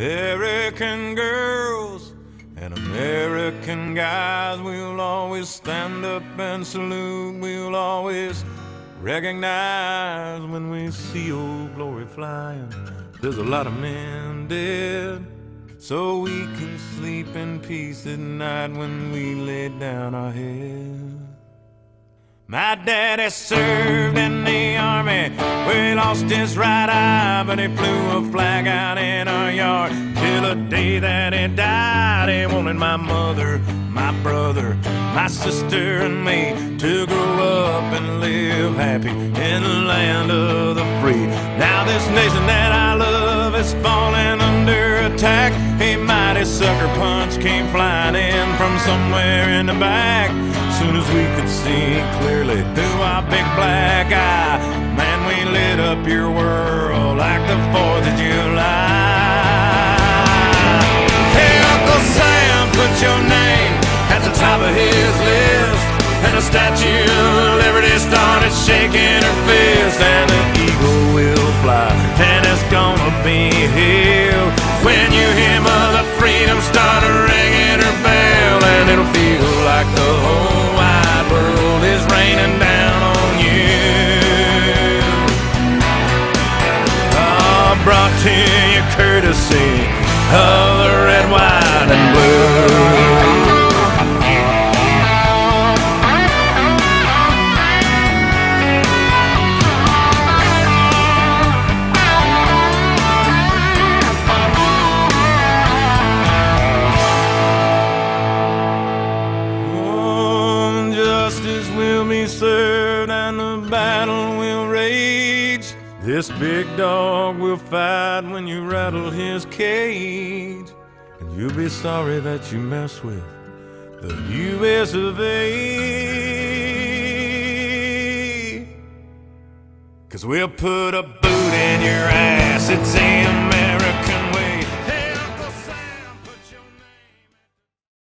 American girls and American guys, we'll always stand up and salute. We'll always recognize when we see old glory flying. There's a lot of men dead, so we can sleep in peace at night when we lay down our head. My daddy served in he lost his right eye, but he flew a flag out in our yard till the day that he died. He wanted my mother, my brother, my sister, and me to grow up and live happy in the land of the free. Now, this nation that I love is falling under attack. A mighty sucker punch came flying in from somewhere in the back soon as we could see clearly through our big black eye, top of his list. And the Statue of Liberty started shaking her fist, and the eagle will fly, and it's gonna be here when you hear Mother Freedom start ringing her bell, and it'll feel like the whole wide world is raining down on you. Ah, I brought to you courtesy served and the battle will rage. This big dog will fight when you rattle his cage. And you'll be sorry that you mess with the US of A. Cause we'll put a boot in your ass. It's